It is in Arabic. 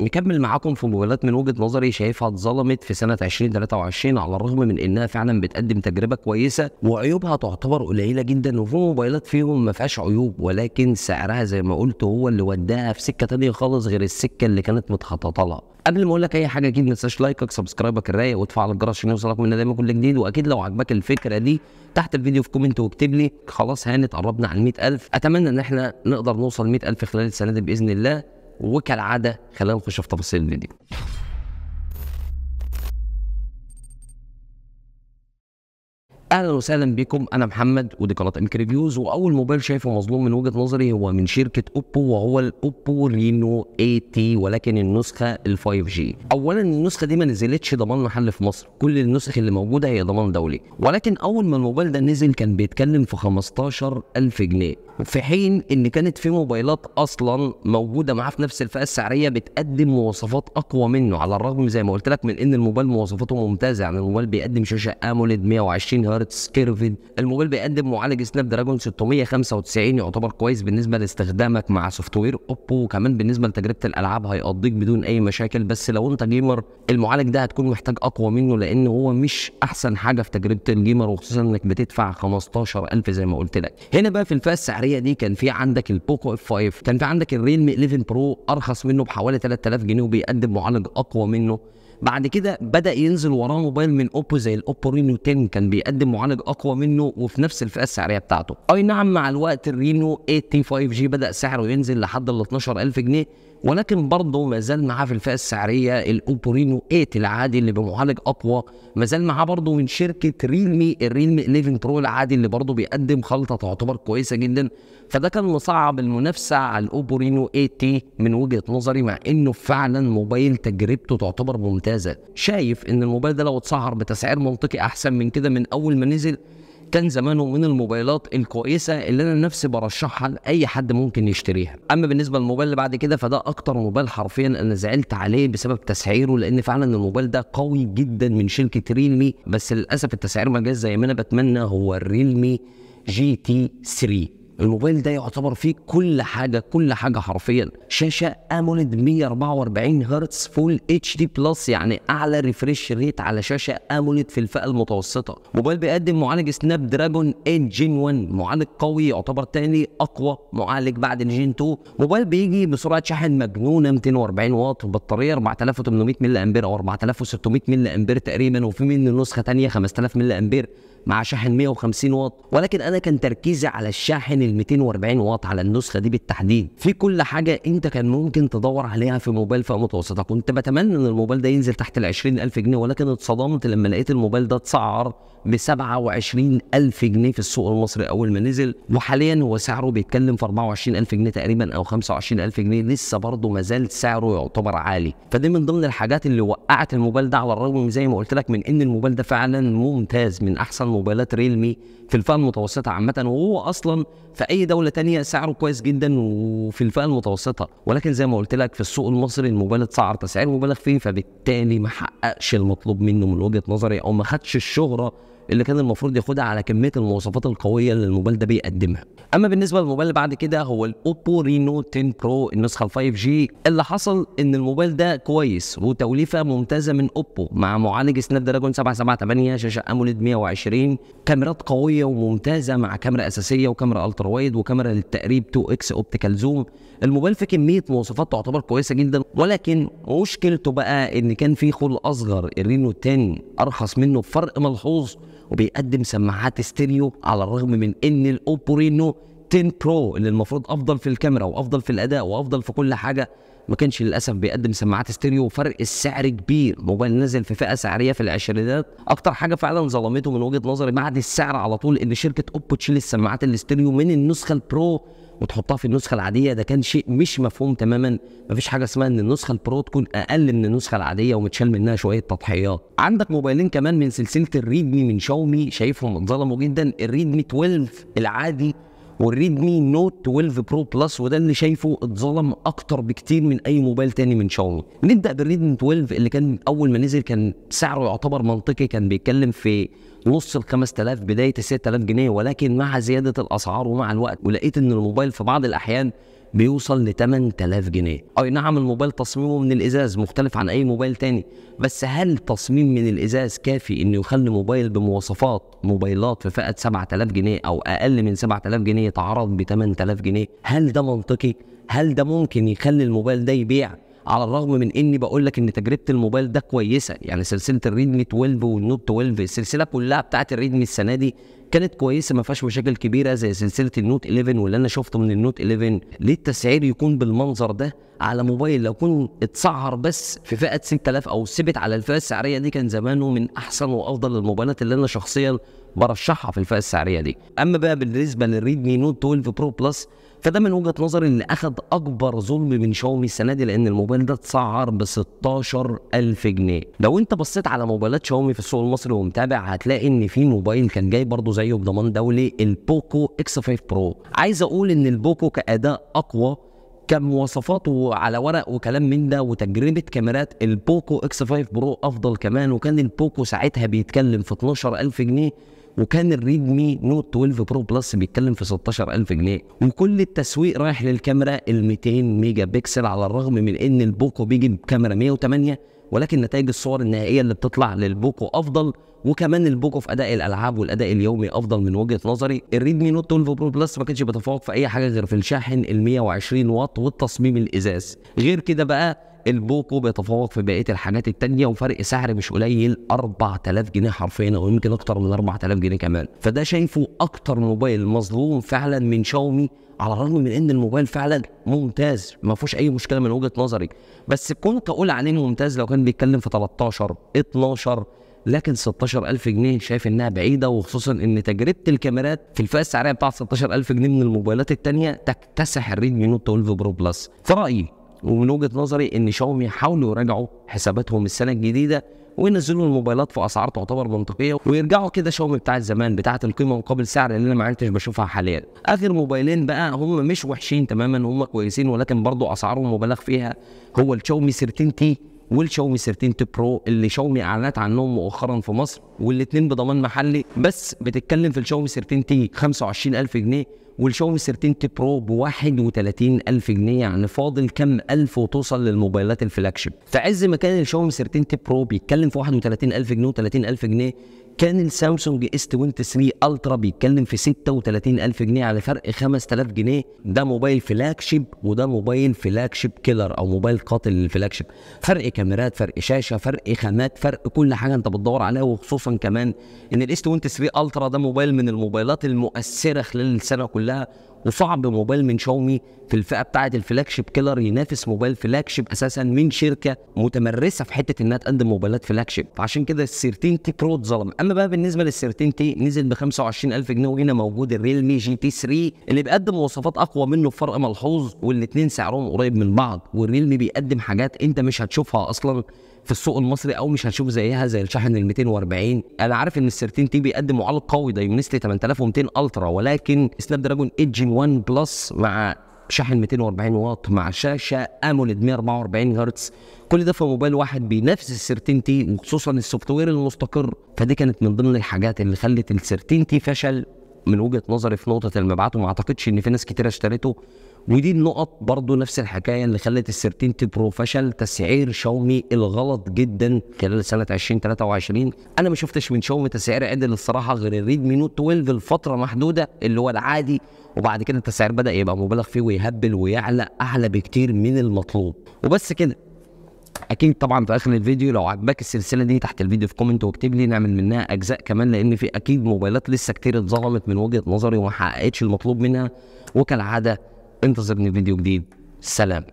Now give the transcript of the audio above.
مكمل معاكم في موبايلات من وجهة نظري شايفها اتظلمت في سنة 2023 على الرغم من إنها فعلا بتقدم تجربة كويسة وعيوبها تعتبر قليلة جدا وفي موبايلات فيهم ما فيهاش عيوب ولكن سعرها زي ما قلت هو اللي وداها في سكة تانية خالص غير السكة اللي كانت متخططة لها. قبل ما أقول لك أي حاجة أكيد ما تنساش like ك subscribe ك الرايق وتفعل الجرس عشان يوصلك منا دايما كل جديد. وأكيد لو عجبك الفكرة دي تحت الفيديو في comment واكتب لي. خلاص هانت قربنا على 100000 أتمنى إن إحنا نقدر نوصل 100000 خلال السنة دي بإذن الله. وكالعادة خلينا نخش في تفاصيل الفيديو أهلا وسهلا بكم. أنا محمد ودي قناة MK Reviews. وأول موبايل شايفه مظلوم من وجهة نظري هو من شركة Oppo وهو ال Oppo Reno 8T ولكن النسخة ال 5G. اولا النسخة دي ما نزلتش ضمان محل في مصر. كل النسخ اللي موجودة هي ضمان دولي. ولكن أول ما الموبايل ده نزل كان بيتكلم في 15000 جنيه. في حين إن كانت في موبايلات أصلا موجودة معاه في نفس الفئة السعرية بتقدم مواصفات أقوى منه. على الرغم زي ما قلت لك من إن الموبايل مواصفاته ممتازة. يعني الموبايل بيقدم شاشة AMOLED 120 هرتز curved الموبايل بيقدم معالج Snapdragon 695 يعتبر كويس بالنسبة لاستخدامك مع software Oppo وكمان بالنسبة لتجربة الألعاب هيقضيك بدون أي مشاكل. بس لو أنت gamer المعالج ده هتكون محتاج أقوى منه لأن هو مش أحسن حاجة في تجربة ال gamer وخصوصا إنك بتدفع 15000 زي ما قلت لك. هنا بقى في الفئة السعرية دي كان في عندك ال Poco F5 كان في عندك ال Realme 11 Pro أرخص منه بحوالي 3000 جنيه وبيقدم معالج أقوى منه. بعد كده بدأ ينزل وراه موبايل من Oppo زي ال Oppo Reno 10 كان بيقدم معالج أقوى منه وفي نفس الفئة السعرية بتاعته. أي نعم مع الوقت ال Reno 8T 5G بدأ سعره ينزل لحد ال 12000 جنيه. ولكن برضه ما زال معاه في الفئة السعرية ال Oppo Reno 8 العادي اللي بمعالج أقوى. ما زال معاه برضه من شركة Realme ال Realme 11 Pro العادي اللي برضه بيقدم خلطة تعتبر كويسة جدا. فده كان مصعب المنافسة على ال Oppo Reno 8T من وجهة نظري مع إنه فعلا موبايل تجربته تعتبر ممتازة. شايف إن الموبايل ده لو اتسعر بتسعير منطقي أحسن من كده من أول ما نزل كان زمانه من الموبايلات الكويسة اللي أنا نفسي برشحها لأي حد ممكن يشتريها. أما بالنسبة للموبايل اللي بعد كده فده أكتر موبايل حرفيا أنا زعلت عليه بسبب تسعيره لأن فعلا الموبايل ده قوي جدا من شركة Realme. بس للأسف التسعير ما جاش زي ما أنا بتمنى هو ال Realme GT 3 الموبايل ده يعتبر فيه كل حاجة كل حاجة حرفيا. شاشة AMOLED 144 هرتز Full HD Plus يعني أعلى refresh rate على شاشة AMOLED في الفئة المتوسطة. موبايل بيقدم معالج Snapdragon 8 Gen 1 معالج قوي يعتبر تاني أقوى معالج بعد ال Gen 2 موبايل بيجي بسرعة شحن مجنونة 240 واط بطارية 4800 ملي أمبير أو 4600 ملي أمبير تقريبا وفي منه نسخة تانية 5000 ملي أمبير. مع شاحن 150 واط. ولكن أنا كان تركيزي على الشاحن ال 240 واط على النسخة دي بالتحديد. في كل حاجة أنت كان ممكن تدور عليها في موبايل فئه متوسطة. كنت بتمنى إن الموبايل ده ينزل تحت ال 20000 جنيه ولكن اتصدمت لما لقيت الموبايل ده اتسعر ب 27000 جنيه في السوق المصري أول ما نزل. وحاليا هو سعره بيتكلم في 24000 جنيه تقريبا أو 25000 جنيه. لسه برضه ما زال سعره يعتبر عالي. فدي من ضمن الحاجات اللي وقعت الموبايل ده على الرغم زي ما قلت لك من إن الموبايل ده فعلا ممتاز من أحسن موبايلات ريلمي في الفئة المتوسطة عامة وهو أصلا في أي دولة تانية سعره كويس جدا وفي الفئة المتوسطة. ولكن زي ما قلت لك في السوق المصري الموبايل اتسعر تسعير مبالغ فيه فبالتالي ما حققش المطلوب منه من وجهة نظري أو ما خدش الشهرة اللي كان المفروض ياخدها على كمية المواصفات القوية اللي الموبايل ده بيقدمها. أما بالنسبة للموبايل بعد كده هو ال Oppo Reno 10 Pro النسخة ال 5G. اللي حصل إن الموبايل ده كويس وتوليفة ممتازة من Oppo مع معالج Snapdragon 778 شاشة AMOLED 120 كاميرات قوية وممتازة مع كاميرا أساسية وكاميرا ultra wide وكاميرا للتقريب 2X optical zoom. الموبايل فيه كمية مواصفات تعتبر كويسة جدا ولكن مشكلته بقى إن كان في أخ له أصغر. ال Reno 10 أرخص منه بفرق ملحوظ. وبيقدم سماعات ستيريو على الرغم من إن ال Oppo Reno 10 Pro اللي المفروض أفضل في الكاميرا وأفضل في الأداء وأفضل في كل حاجة. ما كانش للأسف بيقدم سماعات ستيريو وفرق السعر كبير. موبايل نزل في فئة سعرية في العشرينات. أكتر حاجة فعلا ظلمته من وجهة نظري بعد السعر على طول إن شركة Oppo تشيل السماعات الاستيريو من النسخة ال Pro وتحطها في النسخة العادية. ده كان شيء مش مفهوم تماما. مفيش حاجة اسمها إن النسخة ال Pro تكون أقل من النسخة العادية ومتشال منها شوية تضحيات. عندك موبايلين كمان من سلسلة ال Redmi من شاومي. شايفهم اتظلموا جدا. ال Redmi 12 العادي وال Redmi Note 12 Pro Plus وده اللي شايفه اتظلم أكتر بكتير من أي موبايل تاني من شاومي. نبدأ بال Redmi 12 اللي كان أول ما نزل كان سعره يعتبر منطقي كان بيتكلم في نص ال 5000 بداية ال 6000 جنيه ولكن مع زيادة الأسعار ومع الوقت ولقيت إن الموبايل في بعض الأحيان بيوصل ل 8000 جنيه. أي نعم الموبايل تصميمه من الإزاز مختلف عن أي موبايل تاني. بس هل تصميم من الإزاز كافي إنه يخلي موبايل بمواصفات موبايلات في فئة 7000 جنيه أو أقل من 7000 جنيه يتعرض ب 8000 جنيه؟ هل ده منطقي؟ هل ده ممكن يخلي الموبايل ده يبيع؟ على الرغم من إني بقول لك إن تجربة الموبايل ده كويسة يعني سلسلة ال Redmi 12 وال Note 12 السلسلة كلها بتاعت ال Redmi السنة دي كانت كويسة ما فيهاش مشاكل كبيرة زي سلسلة ال Note 11 واللي أنا شفته من ال Note 11 ليه التسعير يكون بالمنظر ده على موبايل؟ لو كون اتسعر بس في فئة 6000 أو ثبت على الفئة السعرية دي كان زمانه من أحسن وأفضل الموبايلات اللي أنا شخصيا برشحها في الفئة السعرية دي. أما بقى بالنسبة لل Redmi Note 12 Pro Plus فده من وجهة نظري اللي أخذ أكبر ظلم من شاومي السنة دي لأن الموبايل ده اتسعر ب 16000 جنيه. لو أنت بصيت على موبايلات شاومي في السوق المصري ومتابع هتلاقي إن في موبايل كان جاي برضه زيه بضمان دولي ال Poco X5 Pro عايز أقول إن ال Poco كأداء أقوى كمواصفات وعلى ورق وكلام من ده وتجربة كاميرات ال Poco X5 Pro أفضل كمان وكان ال Poco ساعتها بيتكلم في 12000 جنيه. وكان ال Redmi Note 12 Pro Plus بيتكلم في 16000 جنيه وكل التسويق رايح للكاميرا ال 200 ميجا بكسل على الرغم من إن ال Poco بيجي بكاميرا 108 ولكن نتائج الصور النهائية اللي بتطلع لل Poco أفضل وكمان ال Poco في أداء الألعاب والأداء اليومي أفضل من وجهة نظري. ال Redmi Note 12 Pro Plus ما كانش بيتفوق في أي حاجة غير في الشاحن ال 120 واط والتصميم الإزاز. غير كده بقى ال Poco بيتفوق في بقية الحاجات التانية وفرق سعر مش قليل 4000 جنيه حرفيا أو يمكن أكتر من 4000 جنيه كمان. فده شايفه أكتر موبايل مظلوم فعلا من شاومي على الرغم من إن الموبايل فعلا ممتاز ما فيهوش أي مشكلة من وجهة نظري بس كنت أقول عليه ممتاز لو كان بيتكلم في 13 12 لكن 16000 جنيه شايف إنها بعيدة وخصوصا إن تجربة الكاميرات في الفئة السعرية بتاعت 16000 جنيه من الموبايلات الثانية تكتسح ال Redmi Note 12 Pro Plus. في رأيي ومن وجهة نظري إن شاومي حاولوا يراجعوا حساباتهم السنة الجديدة وينزلوا الموبايلات في أسعار تعتبر منطقية ويرجعوا كده شاومي بتاعت زمان بتاعت القيمة مقابل سعر اللي أنا ما عدتش بشوفها حاليا. آخر موبايلين بقى هم مش وحشين تماما هم كويسين ولكن برضو أسعارهم مبالغ فيها. هو الشاومي 13 T والشاومي 13 T Pro اللي شاومي اعلنت عنهم مؤخرا في مصر والاثنين بضمان محلي. بس بتتكلم في الشاومي 13 T 25000 جنيه والشاومي 13 T Pro ب 31000 جنيه يعني فاضل كم ألف وتوصل للموبايلات ال flagship. في عز ما كان الشاومي 13 T Pro بيتكلم في 31000 جنيه و30000 جنيه كان السامسونج S 23 Ultra بيتكلم في 36000 جنيه على فرق 5000 جنيه. ده موبايل flagship وده موبايل flagship killer أو موبايل قاتل لل flagship فرق كاميرات فرق شاشة فرق خامات فرق كل حاجة أنت بتدور عليها وخصوصا كمان إن ال S 23 Ultra ده موبايل من الموبايلات المؤثرة خلال السنة كلها. وصعب موبايل من شاومي في الفئة بتاعة ال flagship killer ينافس موبايل flagship أساسا من شركة متمرسة في حتة إنها تقدم موبايلات flagship فعشان كده ال thirteen T Pro اتظلم. أما بقى بالنسبة لل thirteen T نزل ب 25000 جنيه وهنا موجود ال Realme GT 3 اللي بيقدم مواصفات أقوى منه بفرق ملحوظ والاثنين سعرهم قريب من بعض. وال Realme بيقدم حاجات أنت مش هتشوفها أصلا في السوق المصري أو مش هتشوف زيها زي الشاحن ال 240 أنا عارف إن ال thirteen T بيقدم معالج قوي Dimensity 8200 Ultra ولكن Snapdragon 8 Gen 1 Plus مع شاحن 240 واط مع شاشة أموليد 144 هرتز. كل ده في موبايل واحد بينافس ال thirteen T وخصوصا ال software المستقر. فدي كانت من ضمن الحاجات اللي خلت ال thirteen T فشل. من وجهة نظري في نقطة المبيعات وما أعتقدش إن في ناس كتير اشترته ودي النقط برضو نفس الحكاية اللي خلت ال thirteen T Pro فشل تسعير شاومي الغلط جدا خلال سنة 2023 أنا ما شفتش من شاومي تسعير عدل الصراحة غير ال Redmi Note 12 لفتره محدودة اللي هو العادي. وبعد كده التسعير بدأ يبقى مبالغ فيه ويهبل ويعلى أعلى بكتير من المطلوب. وبس كده. أكيد طبعا في آخر الفيديو لو عجبك السلسلة دي تحت الفيديو في comment واكتب لي نعمل منها أجزاء كمان لأن في أكيد موبايلات لسه كتير اتظلمت من وجهة نظري وما حققتش المطلوب منها. وكالعادة انتظرني فيديو جديد. سلام.